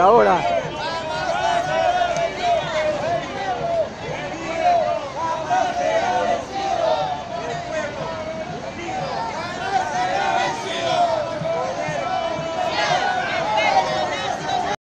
ahora.